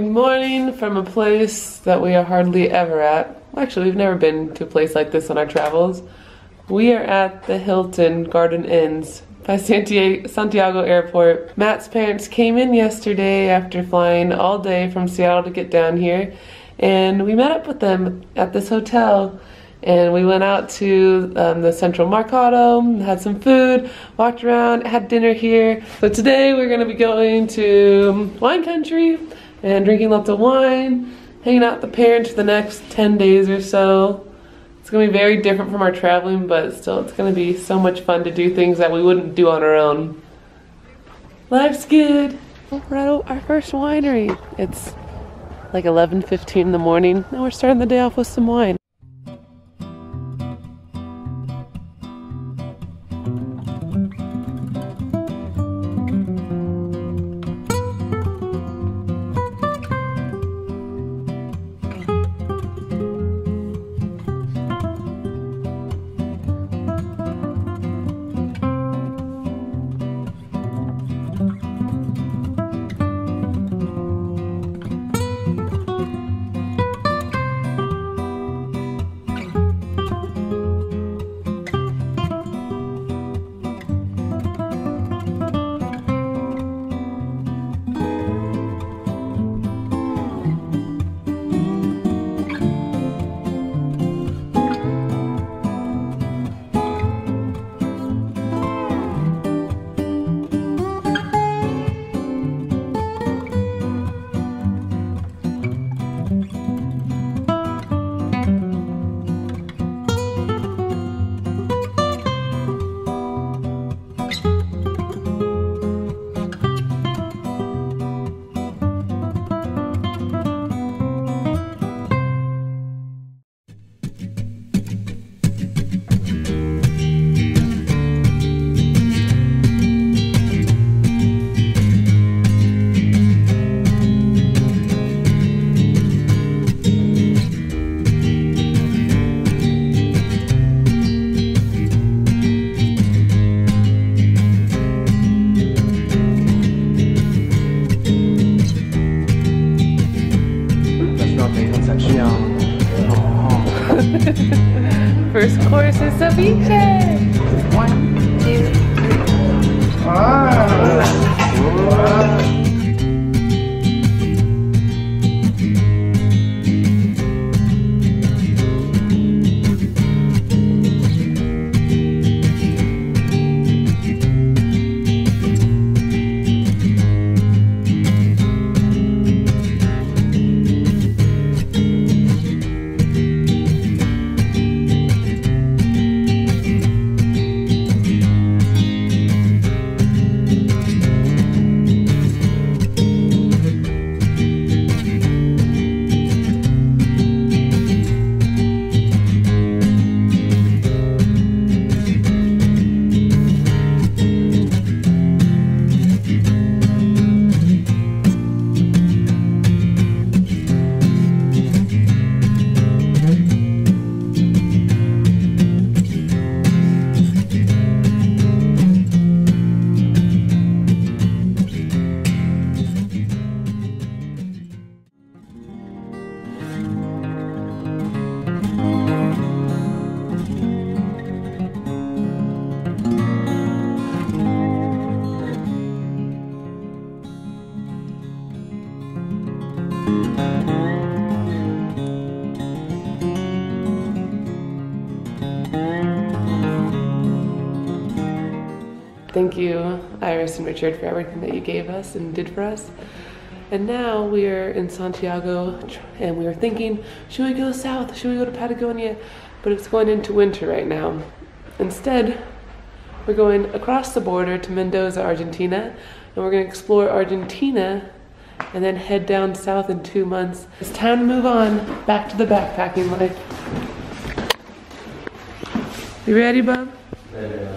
morning from a place that we are hardly ever at. Actually, we've never been to a place like this on our travels. We are at the Hilton Garden Inns by Santiago, Airport. Matt's parents came in yesterday after flying all day from Seattle to get down here, and we met up with them at this hotel. And we went out to um, the Central Mercado, had some food, walked around, had dinner here. So today we're gonna be going to wine country and drinking lots of wine, hanging out with the parents for the next 10 days or so. It's gonna be very different from our traveling, but still it's gonna be so much fun to do things that we wouldn't do on our own. Life's good. At our first winery. It's like 11.15 in the morning, and we're starting the day off with some wine. First course is ceviche. One, two, three. Ah. Thank you, Iris and Richard, for everything that you gave us and did for us. And now we are in Santiago and we were thinking, should we go south? Should we go to Patagonia? But it's going into winter right now. Instead, we're going across the border to Mendoza, Argentina, and we're going to explore Argentina and then head down south in two months. It's time to move on back to the backpacking life. You ready, bub? Yeah.